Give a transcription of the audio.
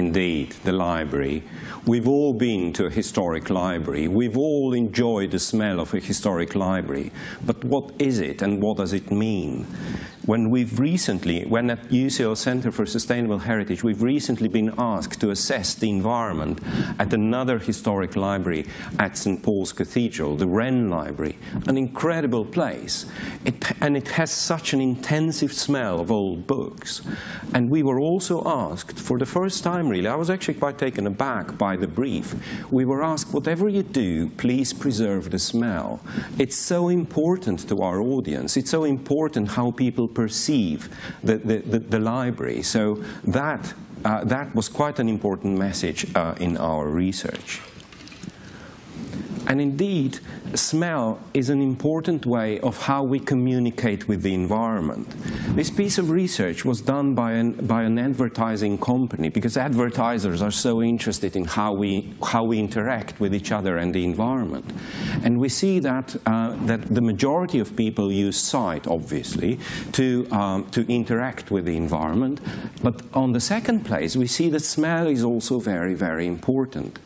indeed, the library. We've all been to a historic library. We've all enjoyed the smell of a historic library. But what is it and what does it mean? When we've recently, when at UCL Center for Sustainable Heritage, we've recently been asked to assess the environment at another historic library at St. Paul's Cathedral, the Wren Library, an incredible place. It, and it has such an intensive smell of old books. And we were also asked, for the first time really, I was actually quite taken aback by the brief. We were asked, whatever you do, please preserve the smell. It's so important to our audience. It's so important how people perceive the, the, the, the library. So that, uh, that was quite an important message uh, in our research. And indeed, smell is an important way of how we communicate with the environment. This piece of research was done by an, by an advertising company because advertisers are so interested in how we, how we interact with each other and the environment. And we see that, uh, that the majority of people use sight, obviously, to, um, to interact with the environment. But on the second place, we see that smell is also very, very important.